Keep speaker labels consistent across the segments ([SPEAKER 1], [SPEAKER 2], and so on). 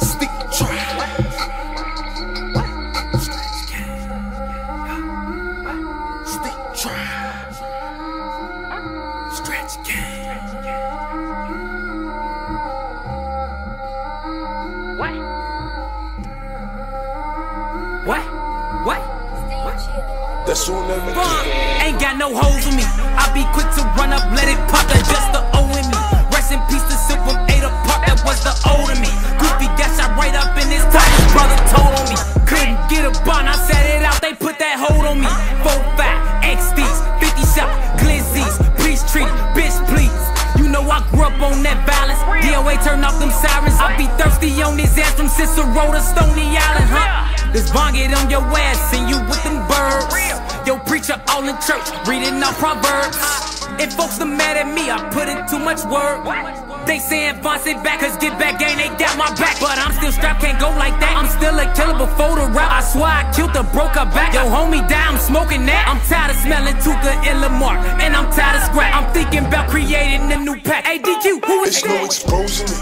[SPEAKER 1] Stick try. Stick try. Stretch game.
[SPEAKER 2] What? What? What?
[SPEAKER 1] That's on everything.
[SPEAKER 2] Fuck, ain't got no holes in me. I be quick to run up, let it Couldn't bond. I set it out. They put that hold on me. Four five XDs, 50 shot glizzies. Please treat, bitch please. You know I grew up on that violence. DOA turn off them sirens. I be thirsty on his ass from Cicero to Stony Island, huh? This bong get on your ass and you with them birds. Yo, preacher all in church, reading out proverbs. If folks are mad at me, I put in too much work. They saying Fonzie back, cause get back gang, they got my back. But I'm still strapped, can't go like that. I'm still a killer before the rap. I swear I killed the broke her back. Yo, homie, die, I'm smoking that. I'm tired of smelling Tooka and Lamar, and I'm tired of scrap. I'm thinking about creating a new pack. Hey, DQ, who is
[SPEAKER 1] It's no exposing me.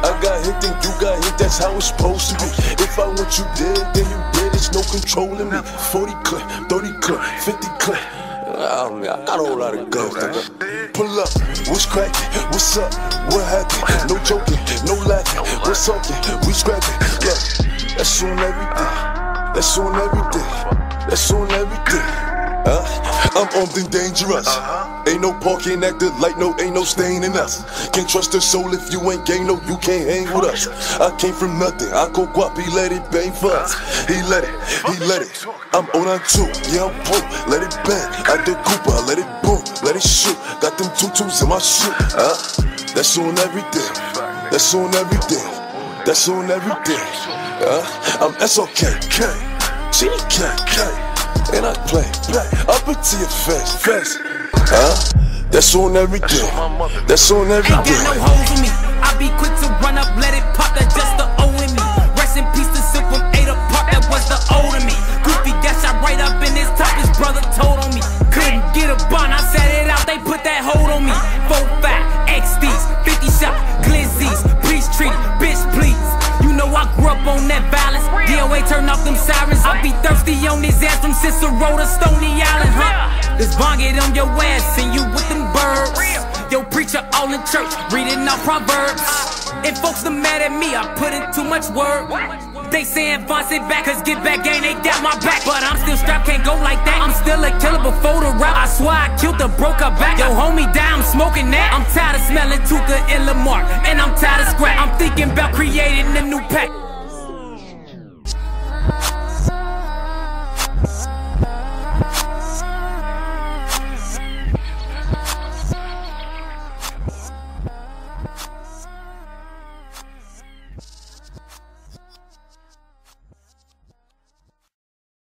[SPEAKER 1] I got hit, then you got hit, that's how it's supposed to be. If I want you dead, then you dead, it's no controlling me. 40 clip, 30 clip, 50 clip. Oh, man, I got a whole of guns. Pull up, what's cracking? What's up? What happened? No joking, no laughing. What's talking? We scrapping. Look, that's on everything. That's on everything. That's on everything. Huh? I'm armed and dangerous. Uh-huh. Ain't no parking actor light, no, ain't no stain in us. Can't trust a soul if you ain't gang, no, you can't hang with us. I came from nothing, I go guap, he let it bang for us. He let it, he let it. I'm on on two, yeah, I'm broke, let it bang. At the Cooper, let it boom, let it shoot. Got them tutus in my shoe, huh? That's on everything, that's on everything, that's on everything. Huh? I'm SOK, K, GK, K. And I play, play, up into your face, face. Huh? That's on everything. That's on
[SPEAKER 2] Ain't got no
[SPEAKER 1] everything.
[SPEAKER 2] holes in me. I be quick to run up, let it pop. That's just the O in me. Rest in peace to Silk from eight apart. That was the O to me. Goofy got shot right up in his top. His brother told on me. Couldn't get a bond. I set it out. They put that hold on me. Four five XDs, 50 shot be on his ass from Cicero to Stony Island, huh? This bong get on your ass and you with them birds. Yo, preacher all in church, reading out proverbs. Uh. If folks are mad at me, I put in too much work. They saying Fonzie back, cause get back gang, they got my back. But I'm still strapped, can't go like that. I'm still a killer before the rap. I swear I killed the broke her back. Yo, homie, die, I'm smoking that. I'm tired of smelling Tooka and Lamar, and I'm tired of scrap. I'm thinking about creating a new pack.